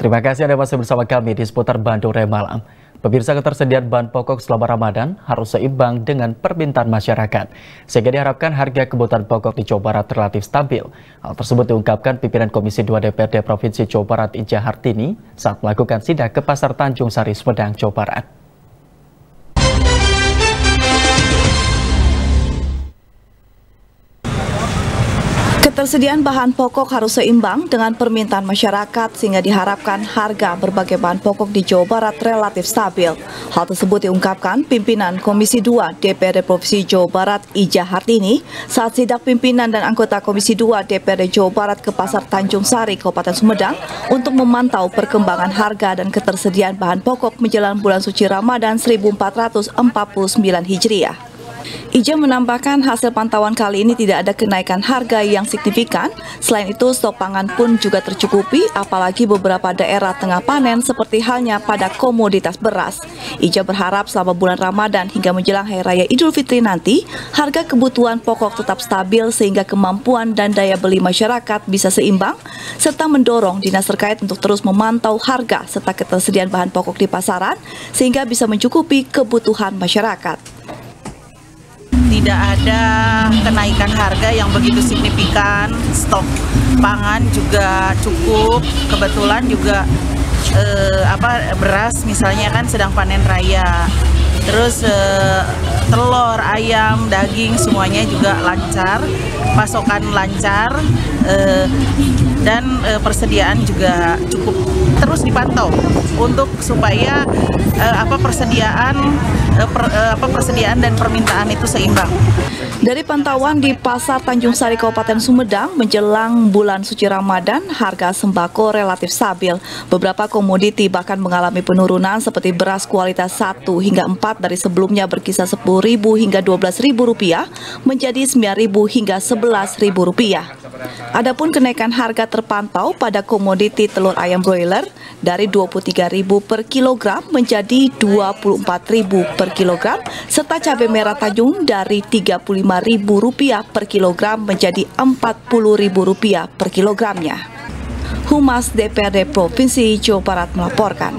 Terima kasih Anda masih bersama kami di seputar Bandung Raya Malam. Pemirsa ketersediaan bahan pokok selama Ramadan harus seimbang dengan permintaan masyarakat. Sehingga diharapkan harga kebutuhan pokok di Jawa Barat relatif stabil. Hal tersebut diungkapkan pimpinan Komisi 2 DPRD Provinsi Jawa Barat Ija Hartini saat melakukan sidak ke Pasar Tanjung Sari, Sumedang, Jawa Barat. Ketersediaan bahan pokok harus seimbang dengan permintaan masyarakat sehingga diharapkan harga berbagai bahan pokok di Jawa Barat relatif stabil. Hal tersebut diungkapkan pimpinan Komisi 2 DPRD Provinsi Jawa Barat Ija Hartini saat sidak pimpinan dan anggota Komisi 2 DPRD Jawa Barat ke Pasar Tanjung Sari, Kabupaten Sumedang untuk memantau perkembangan harga dan ketersediaan bahan pokok menjelang bulan suci Ramadan 1449 Hijriah. Ija menambahkan hasil pantauan kali ini tidak ada kenaikan harga yang signifikan. Selain itu, stok pangan pun juga tercukupi, apalagi beberapa daerah tengah panen seperti halnya pada komoditas beras. Ija berharap selama bulan Ramadan hingga menjelang Hari Raya Idul Fitri nanti, harga kebutuhan pokok tetap stabil sehingga kemampuan dan daya beli masyarakat bisa seimbang, serta mendorong dinas terkait untuk terus memantau harga serta ketersediaan bahan pokok di pasaran sehingga bisa mencukupi kebutuhan masyarakat tidak ada kenaikan harga yang begitu signifikan, stok pangan juga cukup, kebetulan juga eh, apa beras misalnya kan sedang panen raya. Terus eh, telur, ayam, daging semuanya juga lancar, pasokan lancar eh, dan eh, persediaan juga cukup terus dipantau untuk supaya eh, apa persediaan eh, per, eh, apa persediaan dan permintaan itu seimbang. Dari pantauan di Pasar Tanjung Sari Kabupaten Sumedang menjelang bulan suci Ramadan, harga sembako relatif stabil. Beberapa komoditi bahkan mengalami penurunan seperti beras kualitas 1 hingga 4 dari sebelumnya berkisar Rp10.000 hingga Rp12.000 menjadi Rp9.000 hingga Rp11.000. Adapun kenaikan harga terpantau pada komoditi telur ayam broiler dari Rp23.000 per kilogram menjadi Rp24.000 per kilogram serta cabai merah Tanjung dari Rp35.000 per kilogram menjadi Rp40.000 per kilogramnya. Humas DPRD Provinsi Jawa Barat melaporkan.